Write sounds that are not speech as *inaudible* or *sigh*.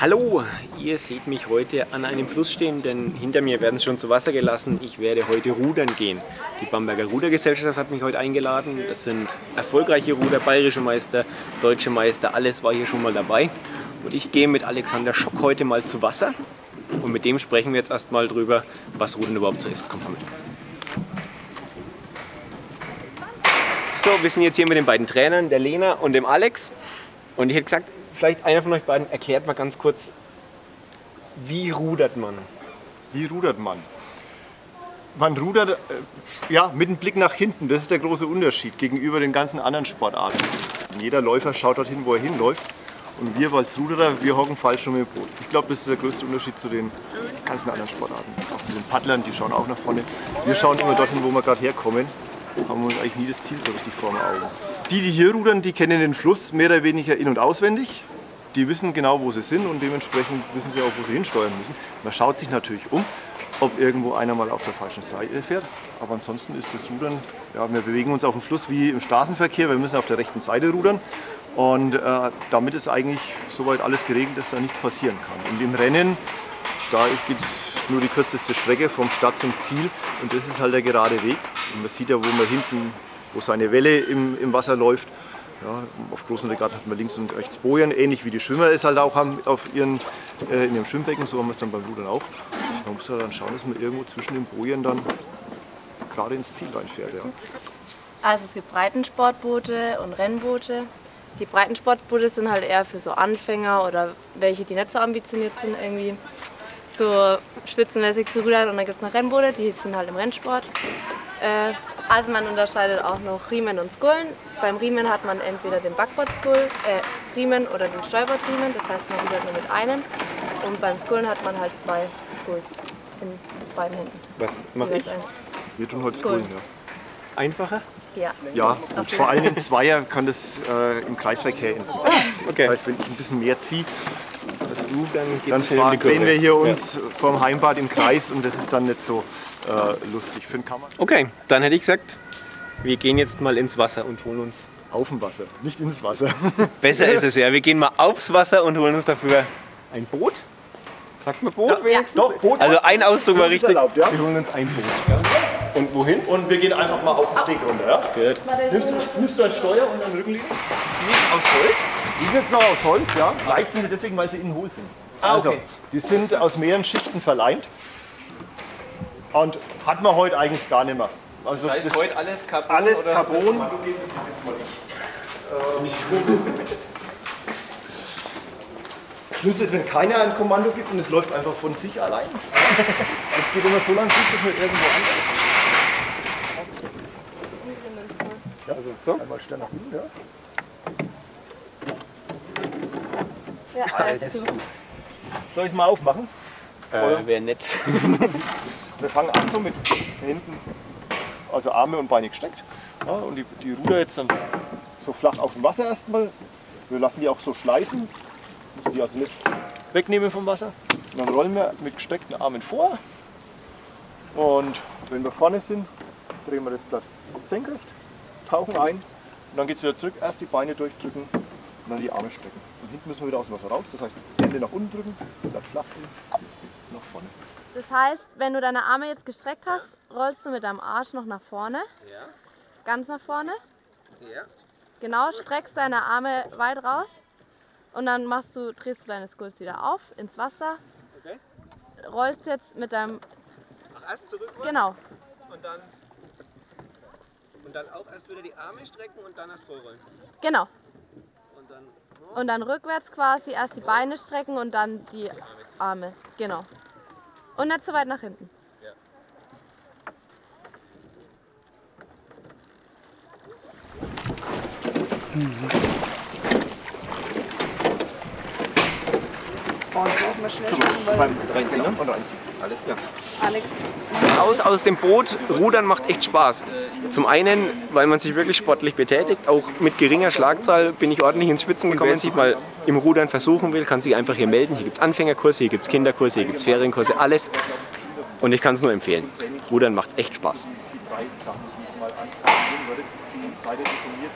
Hallo, ihr seht mich heute an einem Fluss stehen, denn hinter mir werden sie schon zu Wasser gelassen. Ich werde heute rudern gehen. Die Bamberger Rudergesellschaft hat mich heute eingeladen. Es sind erfolgreiche Ruder, bayerische Meister, deutsche Meister, alles war hier schon mal dabei. Und ich gehe mit Alexander Schock heute mal zu Wasser. Und mit dem sprechen wir jetzt erstmal drüber, was Rudern überhaupt so ist. Kommt mal mit. So, wir sind jetzt hier mit den beiden Trainern, der Lena und dem Alex. Und ich hätte gesagt, vielleicht einer von euch beiden erklärt mal ganz kurz, wie rudert man? Wie rudert man? Man rudert äh, ja, mit dem Blick nach hinten. Das ist der große Unterschied gegenüber den ganzen anderen Sportarten. Jeder Läufer schaut dorthin, wo er hinläuft. Und wir als Ruderer, wir hocken falsch rum im Boot. Ich glaube, das ist der größte Unterschied zu den ganzen anderen Sportarten. Auch zu den Paddlern, die schauen auch nach vorne. Wir schauen immer dorthin, wo wir gerade herkommen. Haben uns eigentlich nie das Ziel so richtig vor den Augen. Die, die hier rudern, die kennen den Fluss mehr oder weniger in- und auswendig. Die wissen genau, wo sie sind und dementsprechend wissen sie auch, wo sie hinsteuern müssen. Man schaut sich natürlich um, ob irgendwo einer mal auf der falschen Seite fährt. Aber ansonsten ist das Rudern, ja, wir bewegen uns auf dem Fluss wie im Straßenverkehr. Wir müssen auf der rechten Seite rudern. Und äh, damit ist eigentlich soweit alles geregelt, dass da nichts passieren kann. Und im Rennen, da geht nur die kürzeste Strecke vom Start zum Ziel und das ist halt der gerade Weg. Und man sieht ja, wo man hinten, wo so eine Welle im, im Wasser läuft. Ja, auf großen Regatten hat man links und rechts Bojen, ähnlich wie die Schwimmer es halt auch haben auf ihren, äh, in ihrem Schwimmbecken, so haben wir es dann beim Rudern auch. Man muss ja dann schauen, dass man irgendwo zwischen den Bojen dann gerade ins Ziel reinfährt. Ja. Also es gibt Breitensportboote und Rennboote. Die Breitensportboote sind halt eher für so Anfänger oder welche, die nicht so ambitioniert sind, irgendwie so spitzenmäßig zu rudern. Und dann gibt es noch Rennboote, die sind halt im Rennsport. Äh, also man unterscheidet auch noch Riemen und Skullen. Beim Riemen hat man entweder den Backbord-Skull, äh, Riemen oder den Steuerbordriemen, das heißt man rudert nur mit einem. Und beim Skullen hat man halt zwei Skulls in beiden Händen. Was mache ich? Eins. Wir tun heute Skullen. Skullen, ja. Einfacher? Ja. Ja, und vor allem im Zweier kann das äh, im Kreisverkehr enden. *laughs* Okay. Das heißt, wenn ich ein bisschen mehr ziehe, als du, Dann dann fahren, drehen wir hier uns vom Heimbad im Kreis und das ist dann nicht so äh, lustig für den Kammer. Okay, dann hätte ich gesagt, wir gehen jetzt mal ins Wasser und holen uns. Auf dem Wasser, nicht ins Wasser. *laughs* Besser ist es ja, wir gehen mal aufs Wasser und holen uns dafür ein Boot. Sagt man Boot? Ja. Doch, Boot. Also ein Ausdruck war richtig. erlaubt, ja. Wir holen uns ein Boot. Ja. Und wohin? Und wir gehen einfach mal auf den Steg runter. Ja? Gut. Nimmst, du, nimmst du ein Steuer und einen Rückenlehner? Die sind aus Holz. Die sind jetzt noch aus Holz, ja. Leicht sind sie deswegen, weil sie innen hohl sind. Ah, Also, okay. die sind aus mehreren Schichten verleimt. Und hat man heute eigentlich gar nicht mehr. Also Das heißt heute alles Carbon? alles oder? Carbon. Das mache jetzt mal ich. Ähm, Schlimmste ist, wenn keiner ein Kommando gibt und es läuft einfach von sich allein. Das geht immer so lange gut, bis man irgendwo ankommt. Ja, also so? einmal Stern nach unten, ja. Ja, alles zu. Soll ich es mal aufmachen? Äh, Wäre nett. *laughs* Wir fangen an so mit Händen, also Arme und Beine gesteckt. Ja, und die, die Ruder jetzt dann so flach auf dem Wasser erstmal. Wir lassen die auch so schleifen, müssen die also nicht wegnehmen vom Wasser. Und dann rollen wir mit gesteckten Armen vor. Und wenn wir vorne sind, drehen wir das Blatt senkrecht, tauchen ein und dann geht es wieder zurück. Erst die Beine durchdrücken und dann die Arme strecken. Und hinten müssen wir wieder aus dem Wasser raus. Das heißt, Hände nach unten drücken, Blatt flach und nach vorne. Das heißt, wenn du deine Arme jetzt gestreckt hast, rollst du mit deinem Arsch noch nach vorne, Ja, ganz nach vorne. ja. Genau, streckst deine Arme weit raus und dann machst du, drehst du deine Skulls wieder auf ins Wasser, Okay. rollst jetzt mit deinem, Ach, erst zurück genau, und dann. Und dann auch erst wieder die Arme strecken und dann erst vorrollen. genau. Und dann. Und dann rückwärts quasi erst die Beine strecken und dann die Arme, genau. Und nicht so weit nach hinten. Ja. Beim Reinziehen ne? und reinziehen. Alles klar. Alex. Raus aus dem Boot, Rudern macht echt Spaß. Zum einen, weil man sich wirklich sportlich betätigt, auch mit geringer Schlagzahl bin ich ordentlich ins Spitzen gekommen. Wer sich mal im Rudern versuchen will, kann sich einfach hier melden. Hier gibt es Anfängerkurse, hier gibt es Kinderkurse, hier gibt es Ferienkurse, alles. Und ich kann es nur empfehlen. Rudern macht echt Spaß. Die drei Sachen, die ich mal ansprechen würde, die Seite informiert